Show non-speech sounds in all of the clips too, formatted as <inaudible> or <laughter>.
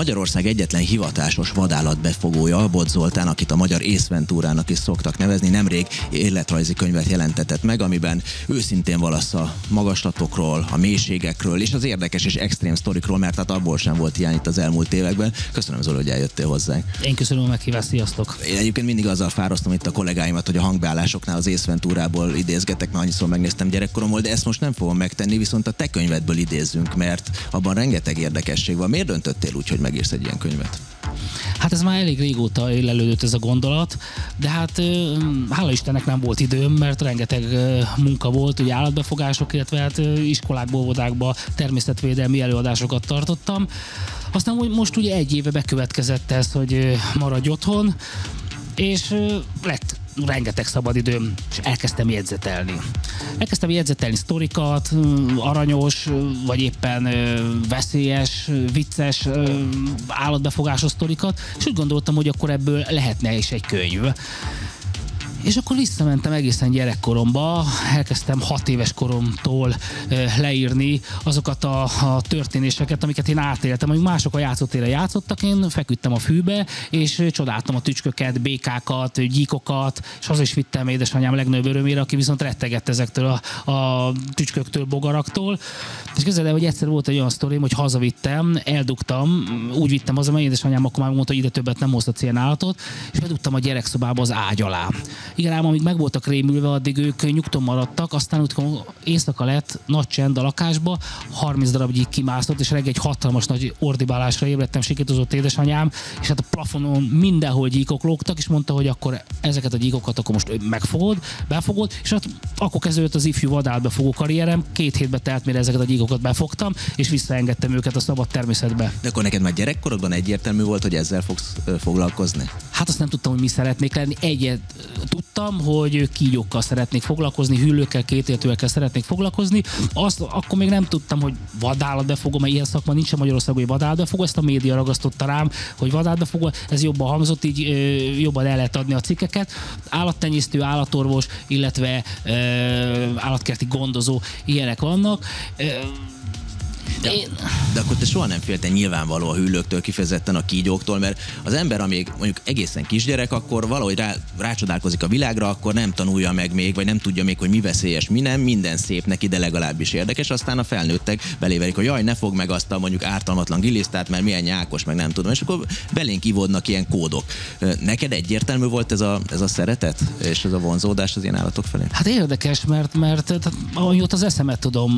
Magyarország egyetlen hivatásos vadállatbefogója, Bot Zoltán, akit a magyar észventúrának is szoktak nevezni, nemrég életrajzi könyvet jelentetett meg, amiben őszintén valasz a magaslatokról, a mélységekről és az érdekes és extrém sztorikról, mert hát abból sem volt hiány itt az elmúlt években. Köszönöm Zoli, hogy eljöttél hozzánk. Én köszönöm a meghívást, sziasztok! Én egyébként mindig azzal fárasztom itt a kollégáimat, hogy a hangbeállásoknál az észventúrából idézgetek, mert annyiszor megnéztem gyerekkoromból, de ezt most nem fogom megtenni, viszont a te könyvedből idézzünk, mert abban rengeteg érdekesség van. Miért döntöttél úgy, hogy megírsz egy ilyen könyvet? Hát ez már elég régóta élelődött ez a gondolat, de hát hála Istennek nem volt időm, mert rengeteg munka volt, ugye állatbefogások, illetve hát iskolákba, óvodákba természetvédelmi előadásokat tartottam. Aztán most ugye egy éve bekövetkezett ez, hogy maradj otthon, és lett rengeteg szabadidőm, és elkezdtem jegyzetelni. Elkezdtem jegyzetelni sztorikat, aranyos, vagy éppen veszélyes, vicces állatbefogásos sztorikat, és úgy gondoltam, hogy akkor ebből lehetne is egy könyv. És akkor visszamentem egészen gyerekkoromba, elkezdtem hat éves koromtól leírni azokat a, a történéseket, amiket én átéltem. Amíg mások a játszótére játszottak, én feküdtem a fűbe, és csodáltam a tücsköket, békákat, gyíkokat, és az is vittem édesanyám legnagyobb örömére, aki viszont rettegett ezektől a, a tücsköktől, bogaraktól. És közel, hogy egyszer volt egy olyan sztorim, hogy hazavittem, eldugtam, úgy vittem haza, mert édesanyám akkor már mondta, hogy ide többet nem hozhatsz ilyen állatot, és bedugtam a gyerekszobába az ágy alá. Igen, ám amíg meg voltak rémülve, addig ők nyugton maradtak, aztán úgy éjszaka lett, nagy csend a lakásba, 30 darab gyík kimászott, és reggel egy hatalmas nagy ordibálásra ébredtem, sikítozott édesanyám, és hát a plafonon mindenhol gyíkok lógtak, és mondta, hogy akkor ezeket a gyíkokat akkor most megfogod, befogod, és hát akkor kezdődött az ifjú vadálbefogó karrierem, két hétbe telt, mire ezeket a gyíkokat befogtam, és visszaengedtem őket a szabad természetbe. De akkor neked már gyerekkorodban egyértelmű volt, hogy ezzel fogsz foglalkozni? Hát azt nem tudtam, hogy mi szeretnék lenni. Egyet tudtam, hogy kígyókkal szeretnék foglalkozni, hüllőkkel, kétértőekkel szeretnék foglalkozni. Azt akkor még nem tudtam, hogy vadállatbefogó, mert ilyen szakma nincsen Magyarországon, hogy vadállatbefogó, ezt a média ragasztotta rám, hogy vadállatbefogó, ez jobban hangzott, így jobban el lehet adni a cikkeket. Állattenyésztő, állatorvos, illetve állatkerti gondozó, ilyenek vannak. De, Én... de akkor te soha nem féltél nyilvánvaló a hüllőktől, kifejezetten a kígyóktól, mert az ember, amíg mondjuk egészen kisgyerek, akkor valahogy rá, rácsodálkozik a világra, akkor nem tanulja meg még, vagy nem tudja még, hogy mi veszélyes, mi nem, minden szép neki, de legalábbis érdekes. Aztán a felnőttek beléverik, hogy jaj, ne fog meg azt a mondjuk ártalmatlan gilisztát, mert milyen nyákos, meg nem tudom. És akkor belénk ivódnak ilyen kódok. Neked egyértelmű volt ez a, ez a szeretet és ez a vonzódás az ilyen állatok felé? Hát érdekes, mert, mert tehát, amióta az eszemet tudom,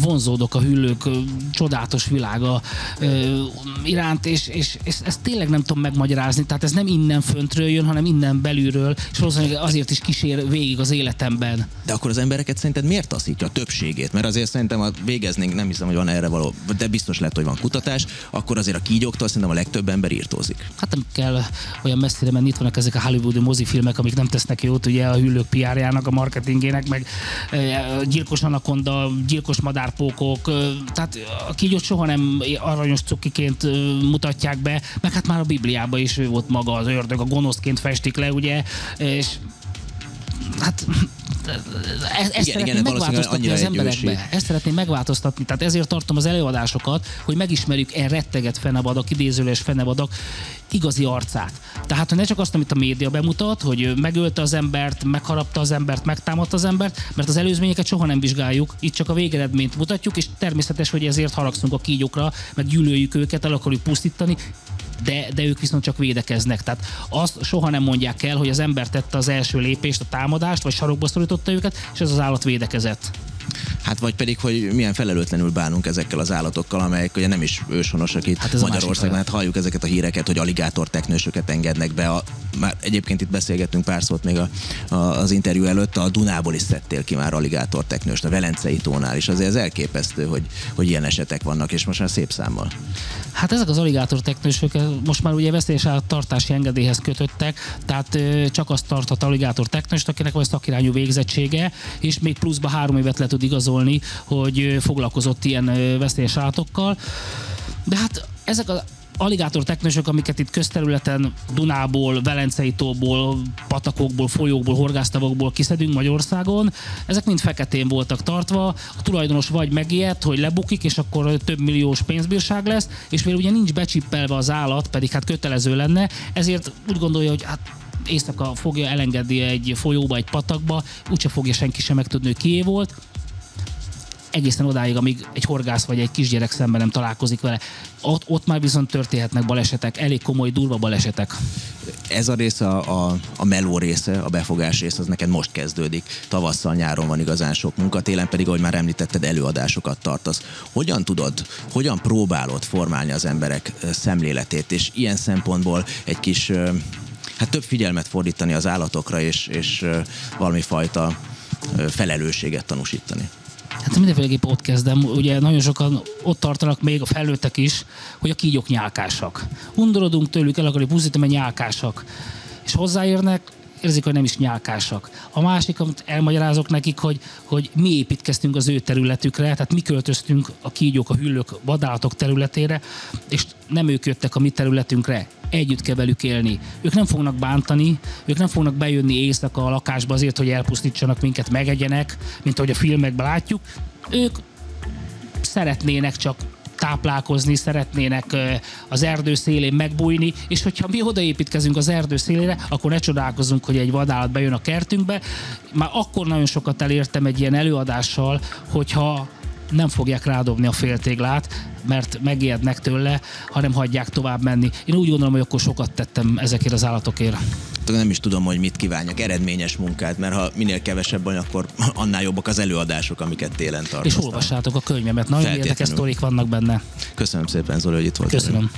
vonzódok a hüllők csodálatos világa ö, iránt, és, és, és ezt tényleg nem tudom megmagyarázni, tehát ez nem innen föntről jön, hanem innen belülről, és valószínűleg azért is kísér végig az életemben. De akkor az embereket szerinted miért taszítja a többségét? Mert azért szerintem, ha végeznénk, nem hiszem, hogy van erre való, de biztos lehet, hogy van kutatás, akkor azért a kígyóktól szerintem a legtöbb ember írtózik. Hát nem kell olyan messzire menni, itt vannak ezek a hollywoodi mozifilmek, amik nem tesznek jót ugye a hüllők PR-jának, a marketingének, meg gyilkos anakonda, gyilkos madárpókok, tehát a kígyót soha nem aranyos cukiként mutatják be, meg hát már a Bibliában is ő volt maga az ördög, a gonoszként festik le, ugye, és hát ezt igen, szeretném igen, megváltoztatni az emberekbe. Ezt szeretném megváltoztatni. Tehát ezért tartom az előadásokat, hogy megismerjük e retteget fenevadak, idézőles fenevadak igazi arcát. Tehát, hogy ne csak azt, amit a média bemutat, hogy megölte az embert, megharapta az embert, megtámadta az embert, mert az előzményeket soha nem vizsgáljuk, itt csak a végeredményt mutatjuk, és természetes, hogy ezért haragszunk a kígyókra, meg gyűlöljük őket, el akarjuk pusztítani, de, de ők viszont csak védekeznek. Tehát azt soha nem mondják el, hogy az ember tette az első lépést, a támadást, vagy sarokba szorította őket, és ez az állat védekezett. Hát vagy pedig, hogy milyen felelőtlenül bánunk ezekkel az állatokkal, amelyek ugye nem is őshonosak itt hát Magyarországon. Hát halljuk ezeket a híreket, hogy aligátor teknősöket engednek be. A, már egyébként itt beszélgettünk pár szót még a, a, az interjú előtt, a Dunából is szedtél ki már aligátor teknőst, a Velencei tónál is. Azért ez elképesztő, hogy, hogy ilyen esetek vannak, és most már szép számmal. Hát ezek az aligátor teknősök most már ugye veszélyes tartási engedélyhez kötöttek, tehát csak azt tarthat aligátor teknőst, akinek van szakirányú végzettsége, és még pluszba három évet le tud igazolni, hogy foglalkozott ilyen veszélyes állatokkal. De hát ezek a aligátor teknősök, amiket itt közterületen Dunából, Velencei tóból, patakokból, folyókból, horgásztavokból kiszedünk Magyarországon, ezek mind feketén voltak tartva, a tulajdonos vagy megijedt, hogy lebukik, és akkor több milliós pénzbírság lesz, és mivel ugye nincs becsippelve az állat, pedig hát kötelező lenne, ezért úgy gondolja, hogy hát éjszaka fogja elengedni egy folyóba, egy patakba, úgyse fogja senki sem megtudni, hogy kié volt, egészen odáig, amíg egy horgász vagy egy kisgyerek szemben nem találkozik vele. Ott, ott már viszont történhetnek balesetek, elég komoly, durva balesetek. Ez a része, a, a, a meló része, a befogás része, az neked most kezdődik. Tavasszal, nyáron van igazán sok munka, télen pedig, ahogy már említetted, előadásokat tartasz. Hogyan tudod, hogyan próbálod formálni az emberek szemléletét, és ilyen szempontból egy kis hát több figyelmet fordítani az állatokra, és, és valami fajta felelősséget tanúsítani. Hát mindenféleképp ott kezdem. Ugye nagyon sokan ott tartanak még a felnőttek is, hogy a kígyók nyálkásak. Undorodunk tőlük, el akarjuk pusztítani, mert nyálkásak. És hozzáérnek, érzik, hogy nem is nyálkásak. A másik, amit elmagyarázok nekik, hogy, hogy mi építkeztünk az ő területükre, tehát mi költöztünk a kígyók, a hüllők, vadállatok területére, és nem ők jöttek a mi területünkre. Együtt kell velük élni. Ők nem fognak bántani, ők nem fognak bejönni éjszaka a lakásba azért, hogy elpusztítsanak minket, megegyenek, mint ahogy a filmekben látjuk. Ők szeretnének csak táplálkozni, szeretnének az erdő szélén megbújni, és hogyha mi odaépítkezünk az erdő szélére, akkor ne csodálkozunk, hogy egy vadállat bejön a kertünkbe. Már akkor nagyon sokat elértem egy ilyen előadással, hogyha nem fogják rádobni a féltéglát, mert megijednek tőle, hanem hagyják tovább menni. Én úgy gondolom, hogy akkor sokat tettem ezekért az állatokért. Nem is tudom, hogy mit kívánjak, eredményes munkát, mert ha minél kevesebb van, akkor <laughs> annál jobbak az előadások, amiket télen tartasz. És olvassátok a könyvemet, nagyon érdekes sztorik vannak benne. Köszönöm szépen, Zoli, hogy itt voltál. Köszönöm.